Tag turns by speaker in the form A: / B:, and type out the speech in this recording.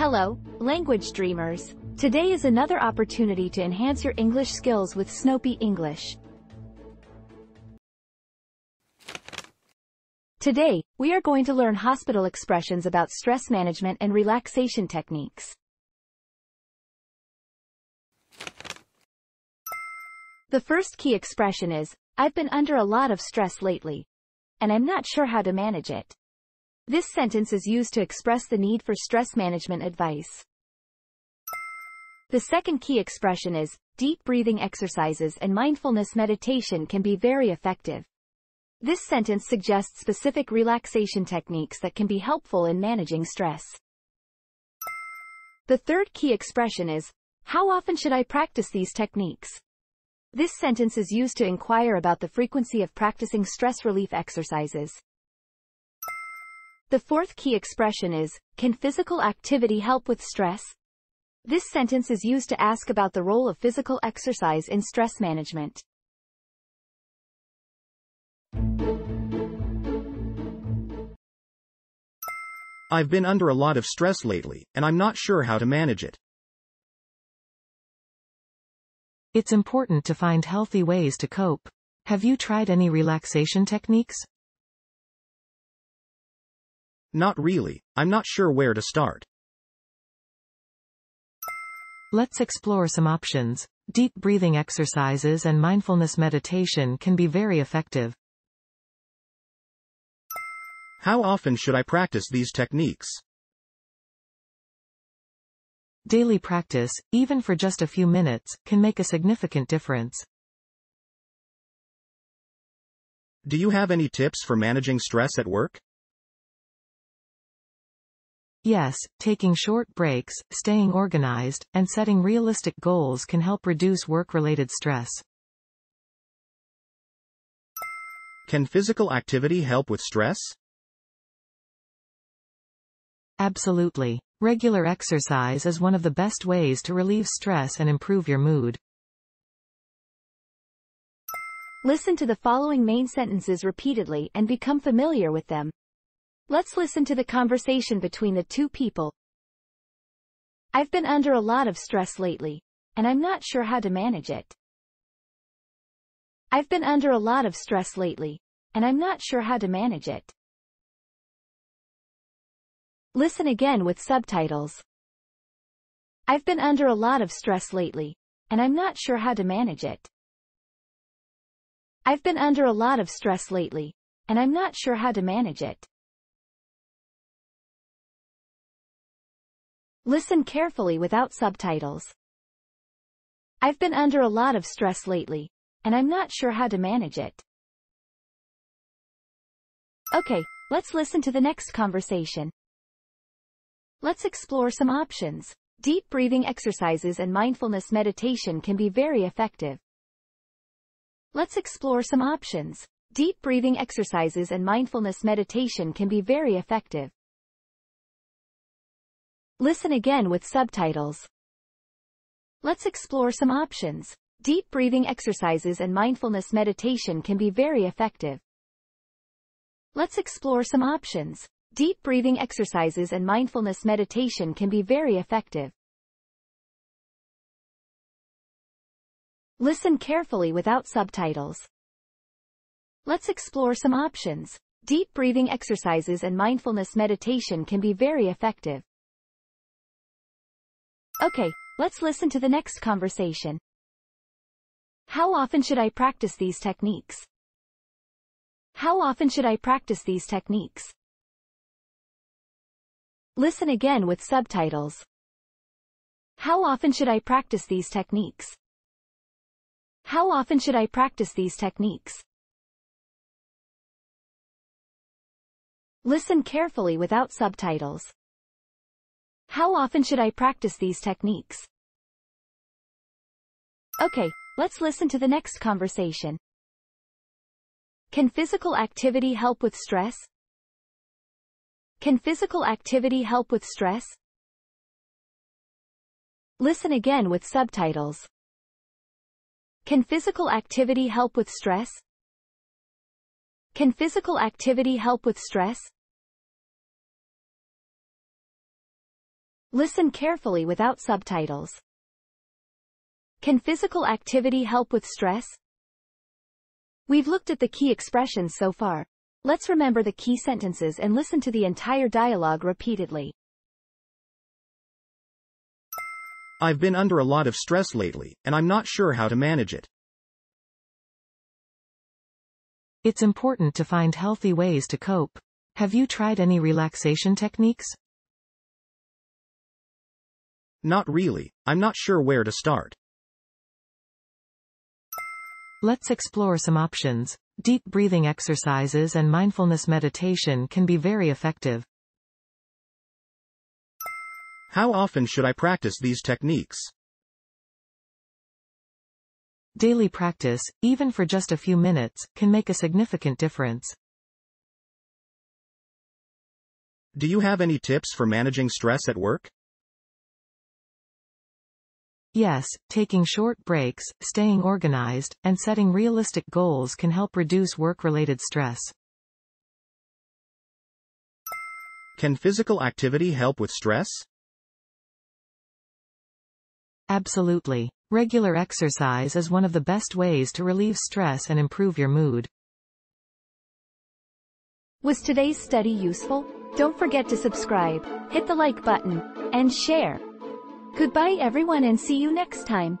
A: Hello, language dreamers. Today is another opportunity to enhance your English skills with Snowpea English. Today, we are going to learn hospital expressions about stress management and relaxation techniques. The first key expression is, I've been under a lot of stress lately. And I'm not sure how to manage it. This sentence is used to express the need for stress management advice. The second key expression is, deep breathing exercises and mindfulness meditation can be very effective. This sentence suggests specific relaxation techniques that can be helpful in managing stress. The third key expression is, how often should I practice these techniques? This sentence is used to inquire about the frequency of practicing stress relief exercises. The fourth key expression is, can physical activity help with stress? This sentence is used to ask about the role of physical exercise in stress management.
B: I've been under a lot of stress lately, and I'm not sure how to manage it.
C: It's important to find healthy ways to cope. Have you tried any relaxation techniques?
B: Not really, I'm not sure where to start.
C: Let's explore some options. Deep breathing exercises and mindfulness meditation can be very effective.
B: How often should I practice these techniques?
C: Daily practice, even for just a few minutes, can make a significant difference.
B: Do you have any tips for managing stress at work?
C: Yes, taking short breaks, staying organized, and setting realistic goals can help reduce work-related stress.
B: Can physical activity help with stress?
C: Absolutely. Regular exercise is one of the best ways to relieve stress and improve your mood.
A: Listen to the following main sentences repeatedly and become familiar with them. Let's listen to the conversation between the two people. I've been under a lot of stress lately, and I'm not sure how to manage it. I've been under a lot of stress lately, and I'm not sure how to manage it. Listen again with subtitles. I've been under a lot of stress lately, and I'm not sure how to manage it. I've been under a lot of stress lately, and I'm not sure how to manage it. Listen carefully without subtitles. I've been under a lot of stress lately, and I'm not sure how to manage it. Okay, let's listen to the next conversation. Let's explore some options. Deep breathing exercises and mindfulness meditation can be very effective. Let's explore some options. Deep breathing exercises and mindfulness meditation can be very effective. Listen again with subtitles. Let's explore some options. Deep breathing exercises and mindfulness meditation can be very effective. Let's explore some options. Deep breathing exercises and mindfulness meditation can be very effective. Listen carefully without subtitles. Let's explore some options. Deep breathing exercises and mindfulness meditation can be very effective. Okay, let's listen to the next conversation. How often should I practice these techniques? How often should I practice these techniques? Listen again with subtitles. How often should I practice these techniques? How often should I practice these techniques? Listen carefully without subtitles. How often should I practice these techniques? Okay, let's listen to the next conversation. Can physical activity help with stress? Can physical activity help with stress? Listen again with subtitles. Can physical activity help with stress? Can physical activity help with stress? Listen carefully without subtitles. Can physical activity help with stress? We've looked at the key expressions so far. Let's remember the key sentences and listen to the entire dialogue repeatedly.
B: I've been under a lot of stress lately, and I'm not sure how to manage it.
C: It's important to find healthy ways to cope. Have you tried any relaxation techniques?
B: Not really, I'm not sure where to start.
C: Let's explore some options. Deep breathing exercises and mindfulness meditation can be very effective.
B: How often should I practice these techniques?
C: Daily practice, even for just a few minutes, can make a significant difference.
B: Do you have any tips for managing stress at work?
C: Yes, taking short breaks, staying organized, and setting realistic goals can help reduce work-related stress.
B: Can physical activity help with stress?
C: Absolutely. Regular exercise is one of the best ways to relieve stress and improve your mood.
A: Was today's study useful? Don't forget to subscribe, hit the like button, and share. Goodbye everyone and see you next time.